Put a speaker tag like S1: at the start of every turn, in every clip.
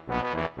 S1: Thank you.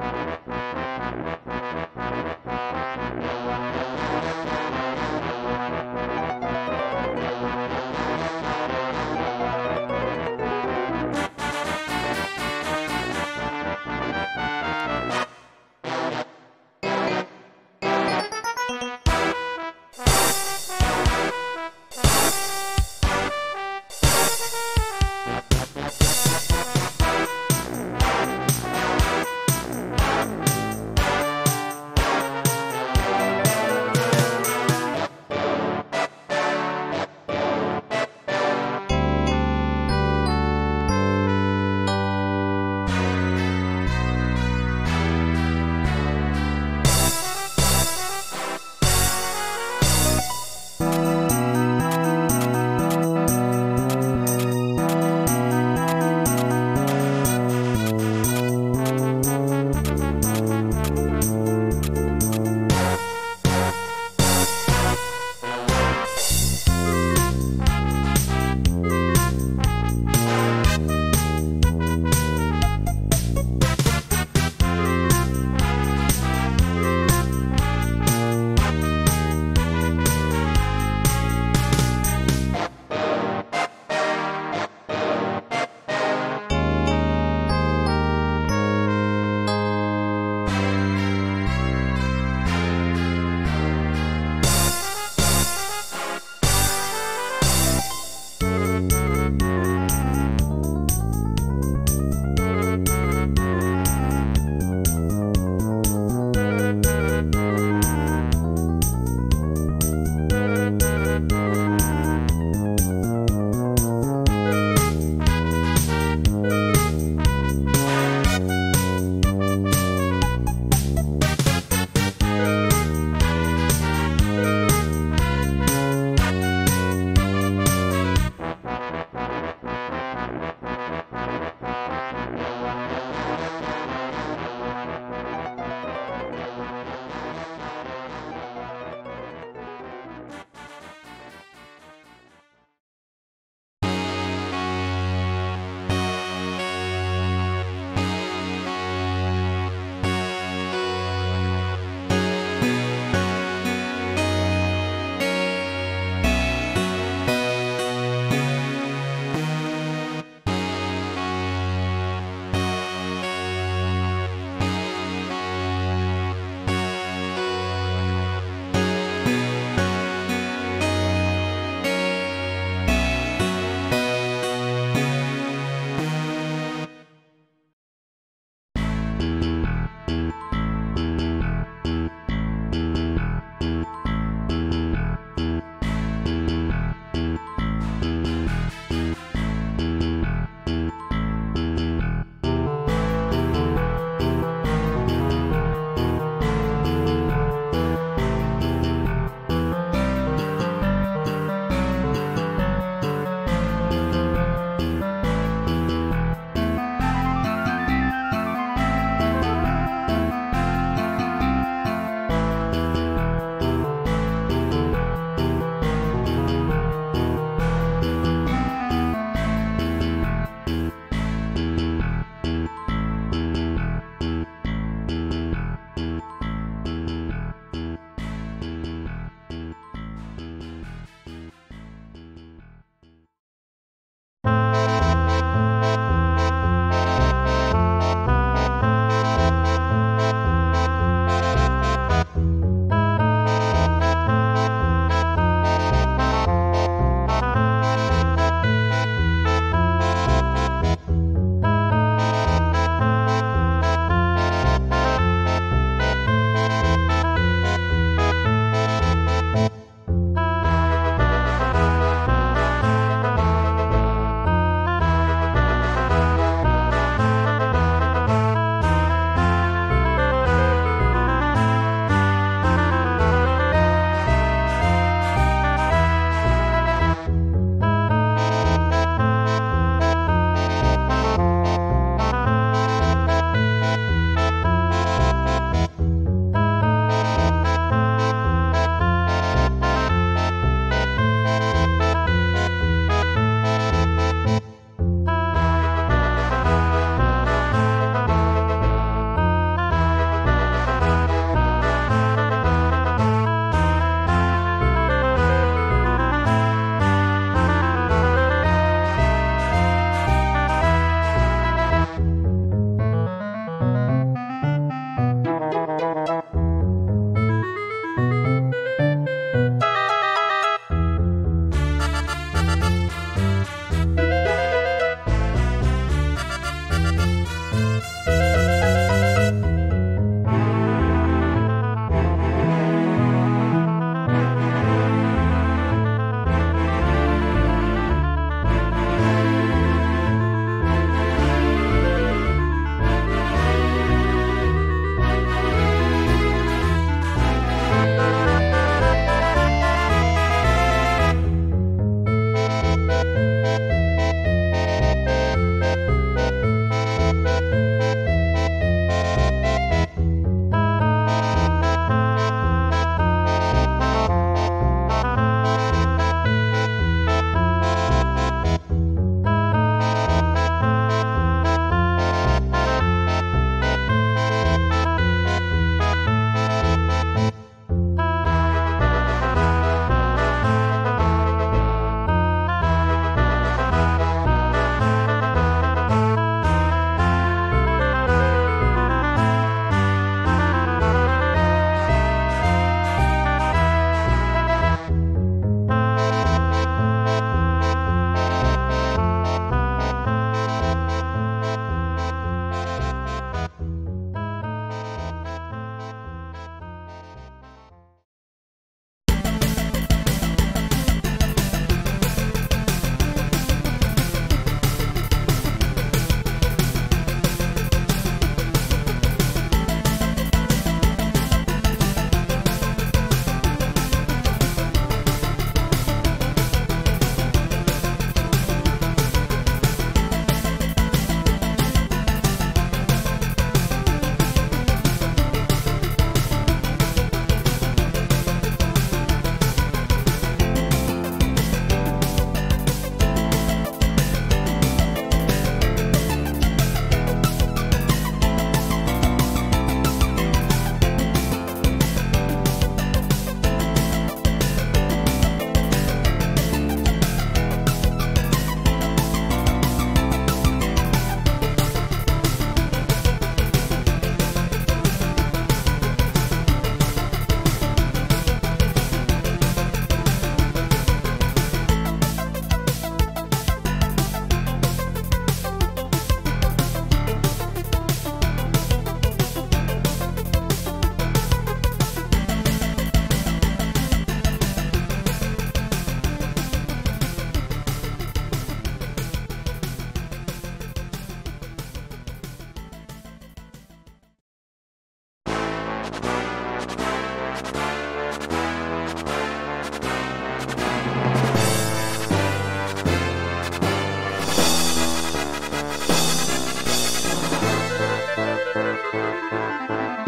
S1: Música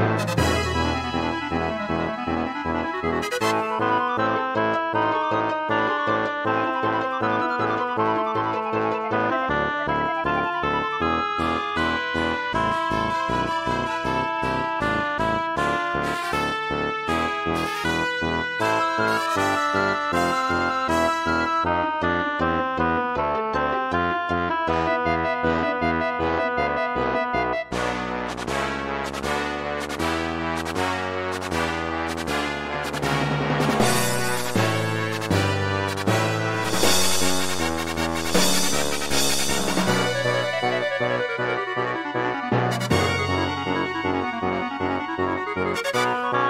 S1: Thank you.